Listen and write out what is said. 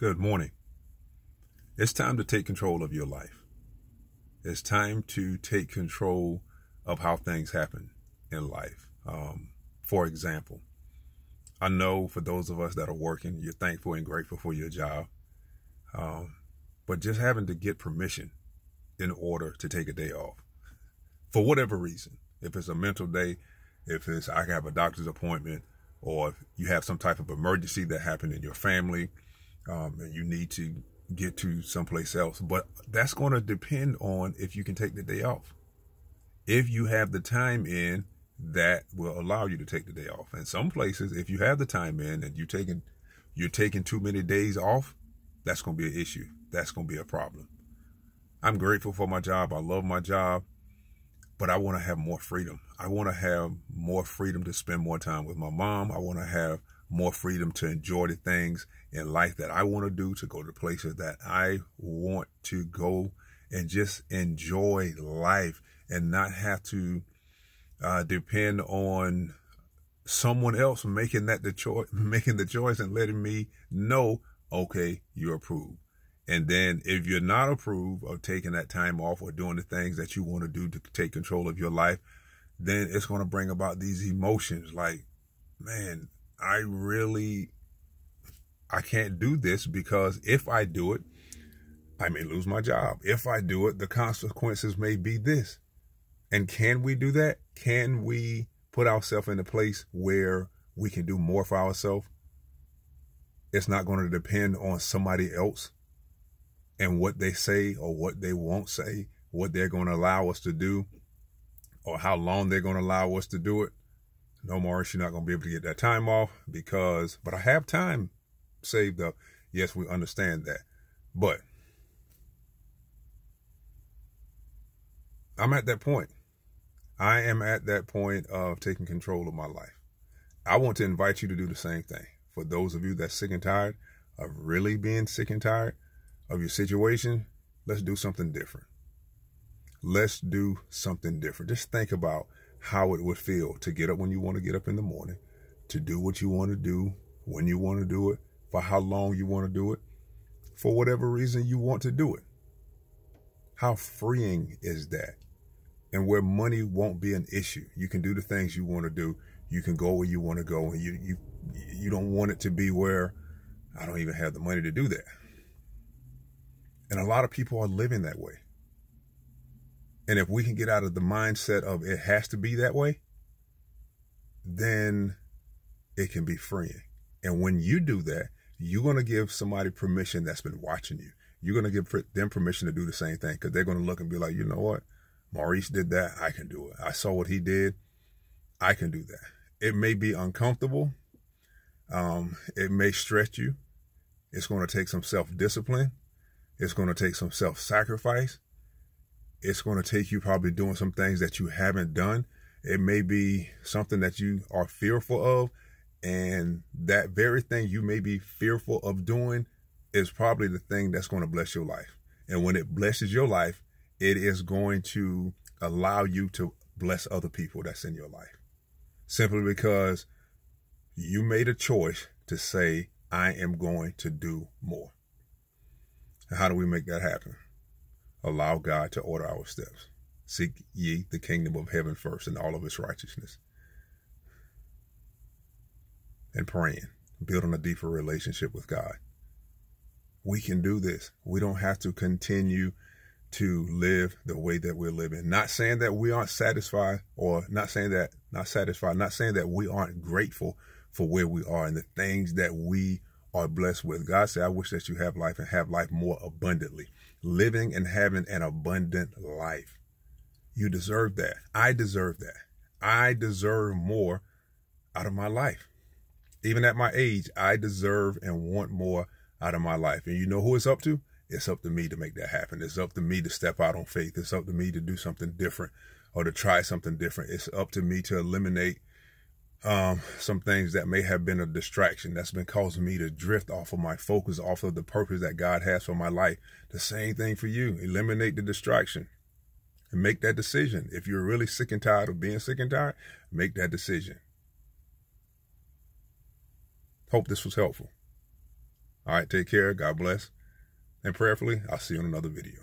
Good morning. It's time to take control of your life. It's time to take control of how things happen in life. Um, for example, I know for those of us that are working, you're thankful and grateful for your job. Um, but just having to get permission in order to take a day off for whatever reason, if it's a mental day, if it's I have a doctor's appointment, or if you have some type of emergency that happened in your family, um, and you need to get to someplace else. But that's going to depend on if you can take the day off. If you have the time in, that will allow you to take the day off. And some places, if you have the time in and you're taking you're taking too many days off, that's going to be an issue. That's going to be a problem. I'm grateful for my job. I love my job, but I want to have more freedom. I want to have more freedom to spend more time with my mom. I want to have more freedom to enjoy the things in life that I want to do, to go to places that I want to go and just enjoy life and not have to uh, depend on someone else making that the choice, making the choice and letting me know, okay, you're approved. And then if you're not approved of taking that time off or doing the things that you want to do to take control of your life, then it's going to bring about these emotions like, man, I really, I can't do this because if I do it, I may lose my job. If I do it, the consequences may be this. And can we do that? Can we put ourselves in a place where we can do more for ourselves? It's not going to depend on somebody else and what they say or what they won't say, what they're going to allow us to do, or how long they're going to allow us to do it. No, Morris, you're not going to be able to get that time off because, but I have time saved up. Yes, we understand that. But I'm at that point. I am at that point of taking control of my life. I want to invite you to do the same thing. For those of you that's sick and tired of really being sick and tired of your situation, let's do something different. Let's do something different. Just think about how it would feel to get up when you want to get up in the morning, to do what you want to do, when you want to do it, for how long you want to do it, for whatever reason you want to do it. How freeing is that? And where money won't be an issue. You can do the things you want to do. You can go where you want to go and you you you don't want it to be where I don't even have the money to do that. And a lot of people are living that way. And if we can get out of the mindset of it has to be that way, then it can be freeing. And when you do that, you're going to give somebody permission that's been watching you. You're going to give them permission to do the same thing because they're going to look and be like, you know what? Maurice did that. I can do it. I saw what he did. I can do that. It may be uncomfortable. Um, it may stretch you. It's going to take some self discipline. It's going to take some self sacrifice it's going to take you probably doing some things that you haven't done. It may be something that you are fearful of. And that very thing you may be fearful of doing is probably the thing that's going to bless your life. And when it blesses your life, it is going to allow you to bless other people that's in your life. Simply because you made a choice to say, I am going to do more. How do we make that happen? Allow God to order our steps. Seek ye the kingdom of heaven first and all of its righteousness. And praying, building a deeper relationship with God. We can do this. We don't have to continue to live the way that we're living. Not saying that we aren't satisfied or not saying that, not satisfied, not saying that we aren't grateful for where we are and the things that we are blessed with. God said, I wish that you have life and have life more abundantly living and having an abundant life. You deserve that. I deserve that. I deserve more out of my life. Even at my age, I deserve and want more out of my life. And you know who it's up to? It's up to me to make that happen. It's up to me to step out on faith. It's up to me to do something different or to try something different. It's up to me to eliminate um, some things that may have been a distraction that's been causing me to drift off of my focus, off of the purpose that God has for my life. The same thing for you. Eliminate the distraction and make that decision. If you're really sick and tired of being sick and tired, make that decision. Hope this was helpful. All right, take care. God bless. And prayerfully, I'll see you in another video.